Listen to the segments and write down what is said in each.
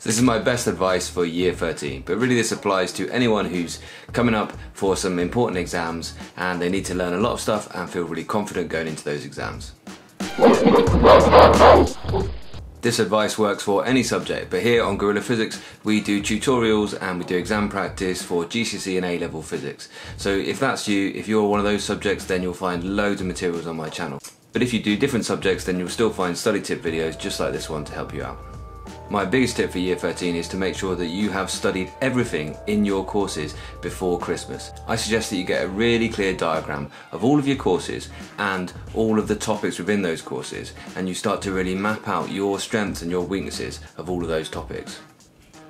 So this is my best advice for year 13, but really this applies to anyone who's coming up for some important exams and they need to learn a lot of stuff and feel really confident going into those exams. This advice works for any subject, but here on Gorilla Physics we do tutorials and we do exam practice for GCSE and A-level physics. So if that's you, if you're one of those subjects, then you'll find loads of materials on my channel. But if you do different subjects, then you'll still find study tip videos just like this one to help you out. My biggest tip for year 13 is to make sure that you have studied everything in your courses before Christmas. I suggest that you get a really clear diagram of all of your courses and all of the topics within those courses and you start to really map out your strengths and your weaknesses of all of those topics.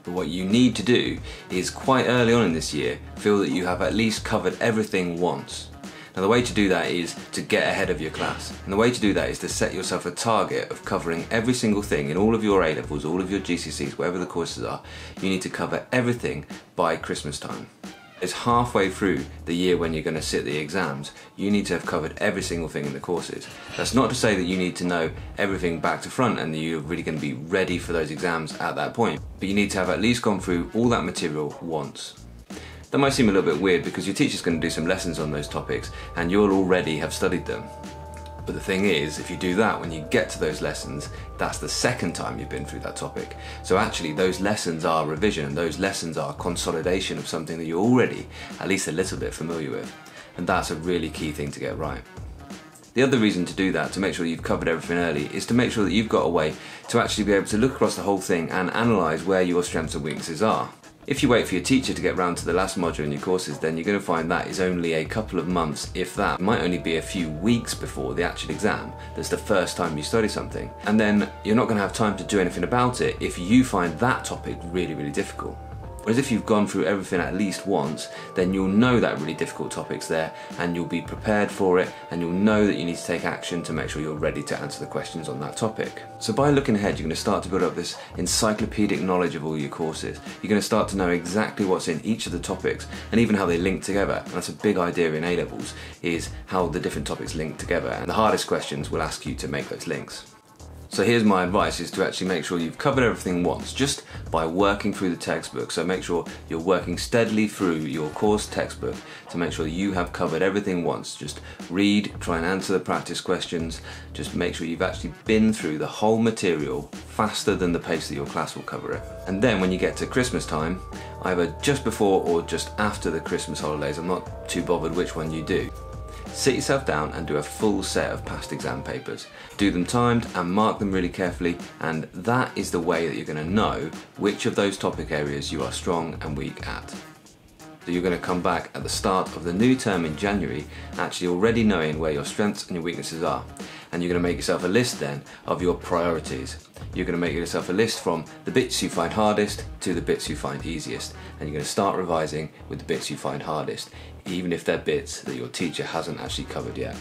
But what you need to do is quite early on in this year feel that you have at least covered everything once. Now the way to do that is to get ahead of your class. And the way to do that is to set yourself a target of covering every single thing in all of your A-levels, all of your GCSEs, whatever the courses are. You need to cover everything by Christmas time. It's halfway through the year when you're going to sit the exams, you need to have covered every single thing in the courses. That's not to say that you need to know everything back to front and that you're really going to be ready for those exams at that point, but you need to have at least gone through all that material once. That might seem a little bit weird because your teacher's going to do some lessons on those topics and you'll already have studied them. But the thing is, if you do that when you get to those lessons, that's the second time you've been through that topic. So actually those lessons are revision those lessons are consolidation of something that you're already at least a little bit familiar with. And that's a really key thing to get right. The other reason to do that, to make sure you've covered everything early, is to make sure that you've got a way to actually be able to look across the whole thing and analyse where your strengths and weaknesses are. If you wait for your teacher to get round to the last module in your courses, then you're going to find that is only a couple of months, if that. It might only be a few weeks before the actual exam. That's the first time you study something. And then you're not going to have time to do anything about it if you find that topic really, really difficult. Whereas if you've gone through everything at least once, then you'll know that really difficult topic's there and you'll be prepared for it and you'll know that you need to take action to make sure you're ready to answer the questions on that topic. So by looking ahead, you're going to start to build up this encyclopedic knowledge of all your courses. You're going to start to know exactly what's in each of the topics and even how they link together. And that's a big idea in A-levels, is how the different topics link together. And the hardest questions will ask you to make those links. So here's my advice is to actually make sure you've covered everything once just by working through the textbook. So make sure you're working steadily through your course textbook to make sure you have covered everything once. Just read, try and answer the practice questions, just make sure you've actually been through the whole material faster than the pace that your class will cover it. And then when you get to Christmas time, either just before or just after the Christmas holidays, I'm not too bothered which one you do, Sit yourself down and do a full set of past exam papers. Do them timed and mark them really carefully and that is the way that you're going to know which of those topic areas you are strong and weak at. So you're going to come back at the start of the new term in January actually already knowing where your strengths and your weaknesses are and you're going to make yourself a list then of your priorities. You're going to make yourself a list from the bits you find hardest to the bits you find easiest and you're going to start revising with the bits you find hardest even if they're bits that your teacher hasn't actually covered yet.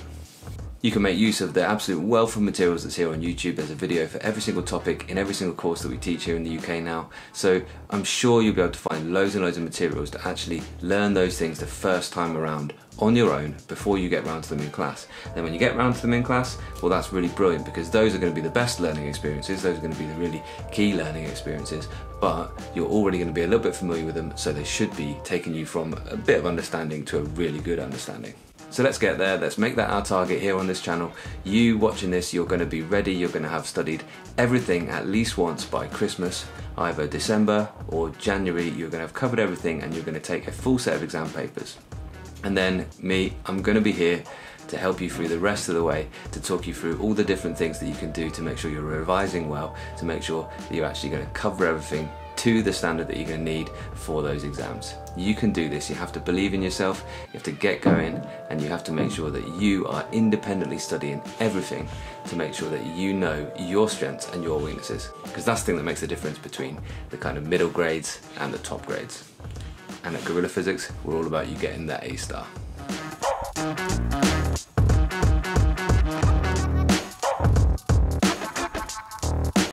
You can make use of the absolute wealth of materials that's here on YouTube. There's a video for every single topic in every single course that we teach here in the UK now. So I'm sure you'll be able to find loads and loads of materials to actually learn those things the first time around on your own before you get round to them in class. Then when you get round to them in class, well that's really brilliant because those are going to be the best learning experiences, those are going to be the really key learning experiences, but you're already going to be a little bit familiar with them so they should be taking you from a bit of understanding to a really good understanding. So let's get there, let's make that our target here on this channel. You watching this, you're going to be ready, you're going to have studied everything at least once by Christmas, either December or January, you're going to have covered everything and you're going to take a full set of exam papers. And then me, I'm going to be here to help you through the rest of the way, to talk you through all the different things that you can do to make sure you're revising well, to make sure that you're actually going to cover everything to the standard that you're going to need for those exams. You can do this, you have to believe in yourself, you have to get going, and you have to make sure that you are independently studying everything to make sure that you know your strengths and your weaknesses. Because that's the thing that makes the difference between the kind of middle grades and the top grades. And at Gorilla Physics, we're all about you getting that A star.